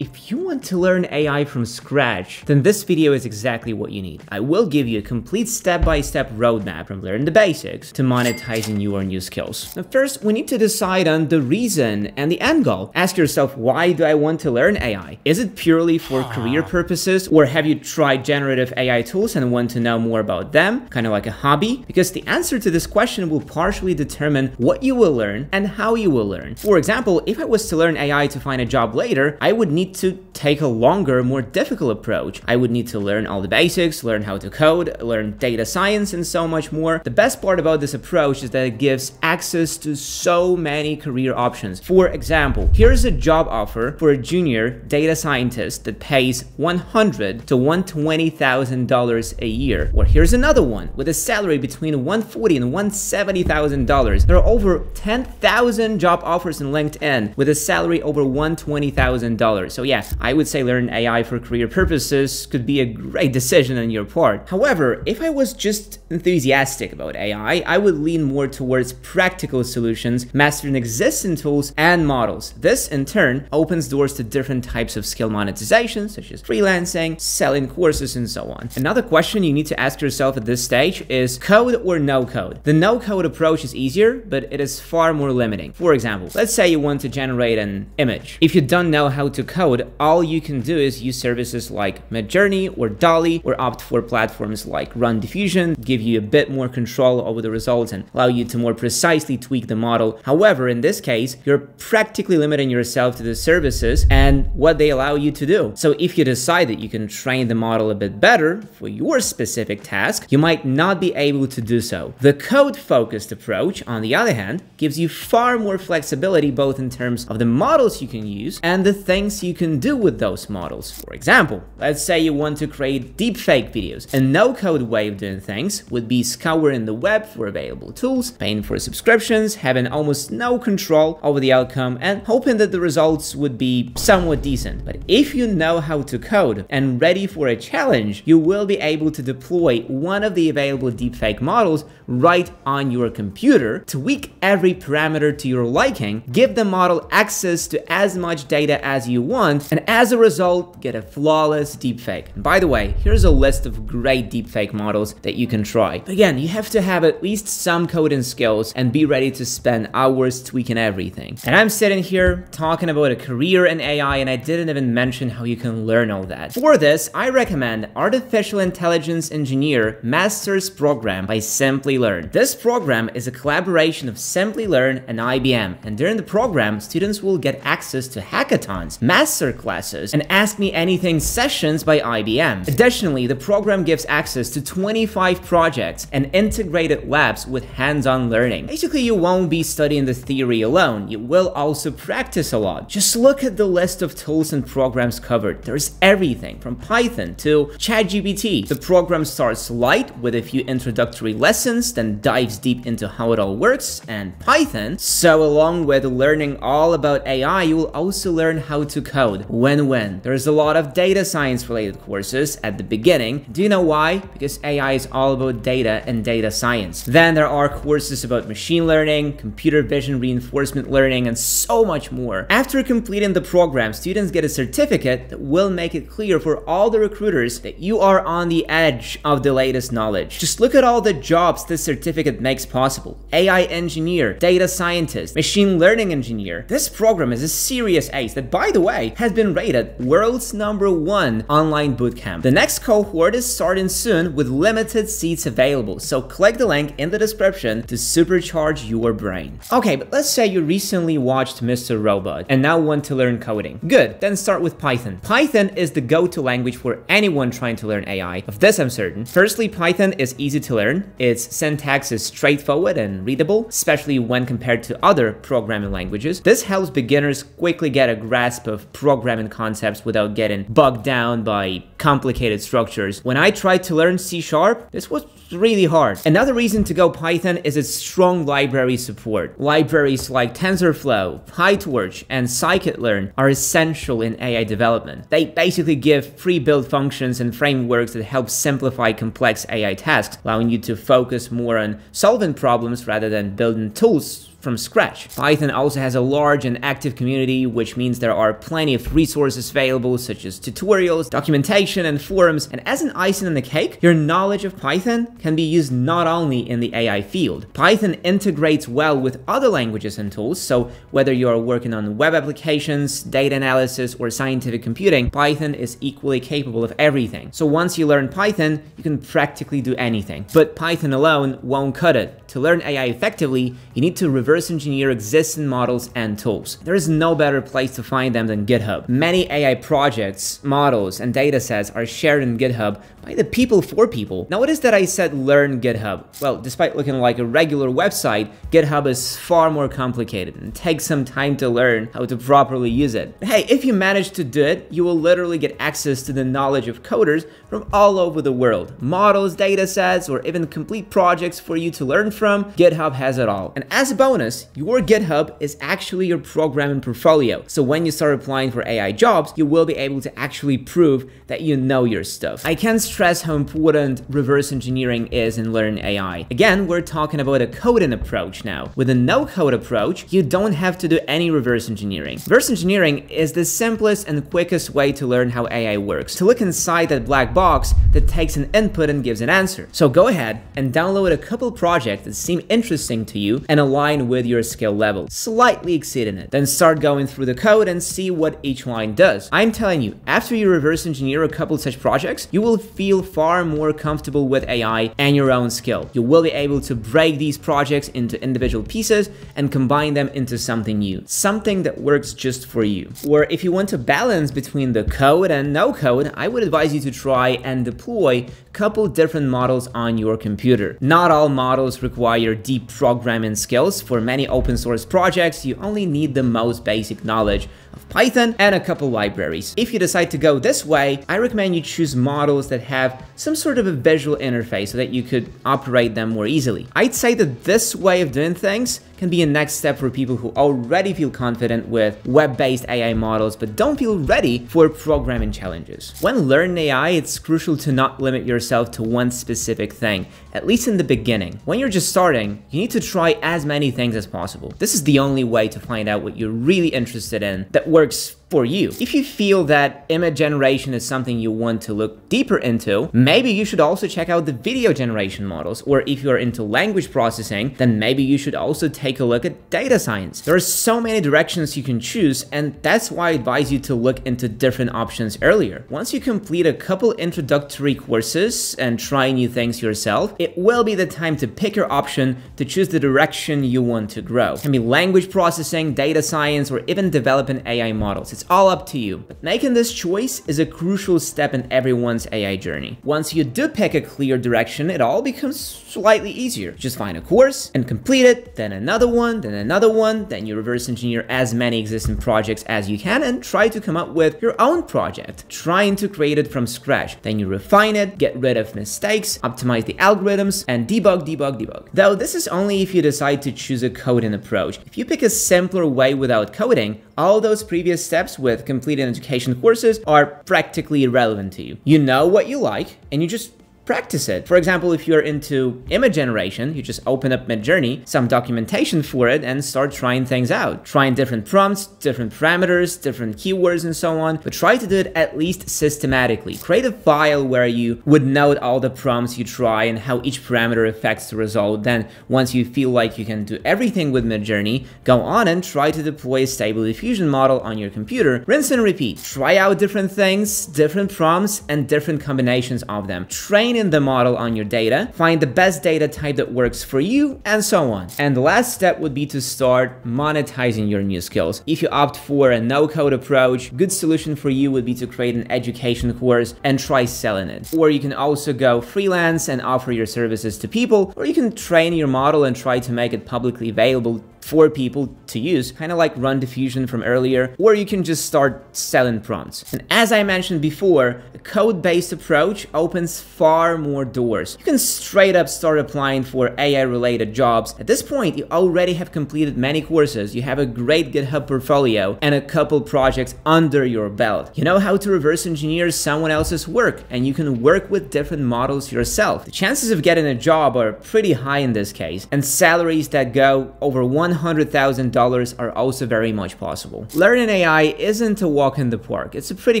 If you want to learn AI from scratch, then this video is exactly what you need. I will give you a complete step-by-step -step roadmap from learning the basics to monetizing your new skills. Now first, we need to decide on the reason and the end goal. Ask yourself, why do I want to learn AI? Is it purely for ah. career purposes, or have you tried generative AI tools and want to know more about them, kind of like a hobby? Because the answer to this question will partially determine what you will learn and how you will learn. For example, if I was to learn AI to find a job later, I would need need to take a longer, more difficult approach. I would need to learn all the basics, learn how to code, learn data science, and so much more. The best part about this approach is that it gives access to so many career options. For example, here's a job offer for a junior data scientist that pays 100 to 120,000 dollars a year. Or here's another one with a salary between 140 and 170,000 dollars. There are over 10,000 job offers in LinkedIn with a salary over 120,000 dollars. So yeah, I would say learn AI for career purposes could be a great decision on your part. However, if I was just enthusiastic about AI, I would lean more towards practical solutions, mastering existing tools and models. This, in turn, opens doors to different types of skill monetization, such as freelancing, selling courses, and so on. Another question you need to ask yourself at this stage is code or no code? The no code approach is easier, but it is far more limiting. For example, let's say you want to generate an image. If you don't know how to code, code, all you can do is use services like Midjourney or DALL-E or opt for platforms like Run Diffusion, give you a bit more control over the results and allow you to more precisely tweak the model. However, in this case, you're practically limiting yourself to the services and what they allow you to do. So if you decide that you can train the model a bit better for your specific task, you might not be able to do so. The code-focused approach, on the other hand, gives you far more flexibility both in terms of the models you can use and the things you can do with those models. For example, let's say you want to create deepfake videos. A no-code way of doing things would be scouring the web for available tools, paying for subscriptions, having almost no control over the outcome, and hoping that the results would be somewhat decent. But if you know how to code and ready for a challenge, you will be able to deploy one of the available deepfake models right on your computer, tweak every parameter to your liking, give the model access to as much data as you want, and as a result, get a flawless deepfake. And by the way, here's a list of great deepfake models that you can try. But again, you have to have at least some coding skills and be ready to spend hours tweaking everything. And I'm sitting here talking about a career in AI and I didn't even mention how you can learn all that. For this, I recommend Artificial Intelligence Engineer Master's Program by Simplilearn. This program is a collaboration of Simplilearn and IBM, and during the program, students will get access to hackathons, masterclasses, and Ask Me Anything sessions by IBM. Additionally, the program gives access to 25 projects and integrated labs with hands-on learning. Basically, you won't be studying the theory alone, you will also practice a lot. Just look at the list of tools and programs covered. There's everything from Python to ChatGPT. The program starts light with a few introductory lessons, then dives deep into how it all works and Python. So along with learning all about AI, you will also learn how to code code. Win-win. There's a lot of data science related courses at the beginning. Do you know why? Because AI is all about data and data science. Then there are courses about machine learning, computer vision reinforcement learning, and so much more. After completing the program, students get a certificate that will make it clear for all the recruiters that you are on the edge of the latest knowledge. Just look at all the jobs this certificate makes possible. AI engineer, data scientist, machine learning engineer. This program is a serious ace that, by the way, has been rated world's number one online bootcamp. The next cohort is starting soon with limited seats available, so click the link in the description to supercharge your brain. Okay, but let's say you recently watched Mr. Robot and now want to learn coding. Good, then start with Python. Python is the go-to language for anyone trying to learn AI. Of this I'm certain. Firstly, Python is easy to learn. Its syntax is straightforward and readable, especially when compared to other programming languages. This helps beginners quickly get a grasp of programming concepts without getting bogged down by complicated structures. When I tried to learn C Sharp, this was really hard. Another reason to go Python is its strong library support. Libraries like TensorFlow, PyTorch, and scikit-learn are essential in AI development. They basically give pre-built functions and frameworks that help simplify complex AI tasks, allowing you to focus more on solving problems rather than building tools from scratch. Python also has a large and active community, which means there are plenty of resources available, such as tutorials, documentation, and forums. And as an icing on the cake, your knowledge of Python can be used not only in the AI field. Python integrates well with other languages and tools, so whether you're working on web applications, data analysis, or scientific computing, Python is equally capable of everything. So once you learn Python, you can practically do anything. But Python alone won't cut it. To learn AI effectively, you need to reverse engineer existing models and tools. There is no better place to find them than GitHub. Many AI projects, models, and datasets are shared in GitHub by the people for people. Notice that I said learn GitHub. Well, despite looking like a regular website, GitHub is far more complicated and takes some time to learn how to properly use it. Hey, if you manage to do it, you will literally get access to the knowledge of coders from all over the world. Models, datasets, or even complete projects for you to learn from, GitHub has it all. And as a bonus, your GitHub is actually your programming portfolio. So when you start applying for AI jobs, you will be able to actually prove that you know your stuff. I can't stress how important reverse engineering is in learning AI. Again, we're talking about a coding approach now. With a no-code approach, you don't have to do any reverse engineering. Reverse engineering is the simplest and quickest way to learn how AI works, to look inside that black box that takes an input and gives an answer. So go ahead and download a couple projects that seem interesting to you and align with your skill level, slightly exceeding it. Then start going through the code and see what each line does. I'm telling you, after you reverse engineer a couple such projects, you will feel far more comfortable with AI and your own skill. You will be able to break these projects into individual pieces and combine them into something new, something that works just for you. Or if you want to balance between the code and no code, I would advise you to try and deploy couple different models on your computer. Not all models require deep programming skills. For many open source projects, you only need the most basic knowledge of Python and a couple libraries. If you decide to go this way, I recommend you choose models that have some sort of a visual interface so that you could operate them more easily. I'd say that this way of doing things can be a next step for people who already feel confident with web-based AI models but don't feel ready for programming challenges. When learning AI, it's crucial to not limit yourself to one specific thing, at least in the beginning. When you're just starting, you need to try as many things as possible. This is the only way to find out what you're really interested in that works for you. If you feel that image generation is something you want to look deeper into, maybe you should also check out the video generation models. Or if you're into language processing, then maybe you should also take a look at data science. There are so many directions you can choose, and that's why I advise you to look into different options earlier. Once you complete a couple introductory courses and try new things yourself, it will be the time to pick your option to choose the direction you want to grow. It can be language processing, data science, or even developing AI models. It's all up to you. But making this choice is a crucial step in everyone's AI journey. Once you do pick a clear direction, it all becomes slightly easier. Just find a course and complete it, then another one, then another one, then you reverse engineer as many existing projects as you can and try to come up with your own project, trying to create it from scratch. Then you refine it, get rid of mistakes, optimize the algorithms, and debug, debug, debug. Though this is only if you decide to choose a coding approach. If you pick a simpler way without coding, all those previous steps with completing education courses are practically irrelevant to you. You know what you like, and you just practice it. For example, if you're into image generation, you just open up Midjourney, some documentation for it, and start trying things out. Trying different prompts, different parameters, different keywords, and so on, but try to do it at least systematically. Create a file where you would note all the prompts you try and how each parameter affects the result. Then, once you feel like you can do everything with Midjourney, go on and try to deploy a stable diffusion model on your computer. Rinse and repeat. Try out different things, different prompts, and different combinations of them. Train train in the model on your data, find the best data type that works for you, and so on. And the last step would be to start monetizing your new skills. If you opt for a no-code approach, good solution for you would be to create an education course and try selling it. Or you can also go freelance and offer your services to people, or you can train your model and try to make it publicly available for people to use, kind of like run diffusion from earlier, or you can just start selling prompts. And as I mentioned before, a code-based approach opens far more doors. You can straight up start applying for AI-related jobs. At this point, you already have completed many courses, you have a great GitHub portfolio, and a couple projects under your belt. You know how to reverse engineer someone else's work, and you can work with different models yourself. The chances of getting a job are pretty high in this case, and salaries that go over 100 $100,000 are also very much possible. Learning AI isn't a walk in the park. It's a pretty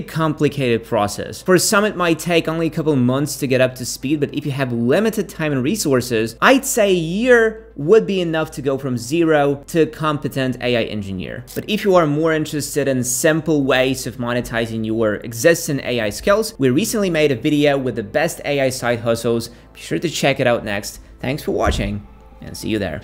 complicated process. For some, it might take only a couple months to get up to speed, but if you have limited time and resources, I'd say a year would be enough to go from zero to competent AI engineer. But if you are more interested in simple ways of monetizing your existing AI skills, we recently made a video with the best AI side hustles. Be sure to check it out next. Thanks for watching and see you there.